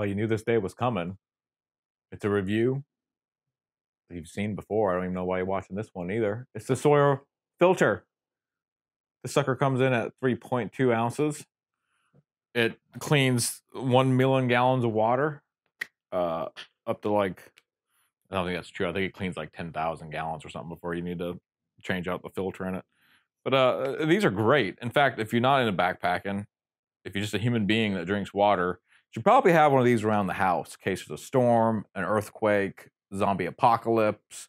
Well, you knew this day was coming. It's a review you've seen before. I don't even know why you're watching this one either. It's the Sawyer filter. The sucker comes in at 3.2 ounces. It cleans 1 million gallons of water uh, up to like, I don't think that's true. I think it cleans like 10,000 gallons or something before you need to change out the filter in it. But uh, these are great. In fact, if you're not into backpacking, if you're just a human being that drinks water, should probably have one of these around the house in case there's a storm, an earthquake, zombie apocalypse,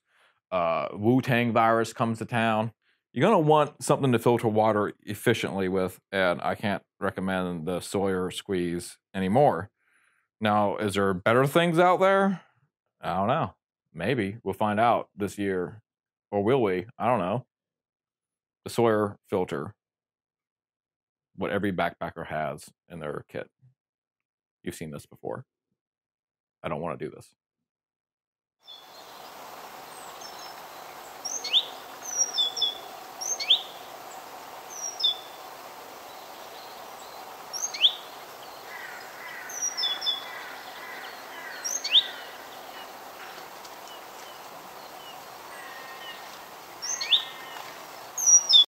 uh, Wu Tang virus comes to town. You're gonna want something to filter water efficiently with, and I can't recommend the Sawyer squeeze anymore. Now, is there better things out there? I don't know. Maybe we'll find out this year, or will we? I don't know. The Sawyer filter, what every backpacker has in their kit. You've seen this before. I don't want to do this.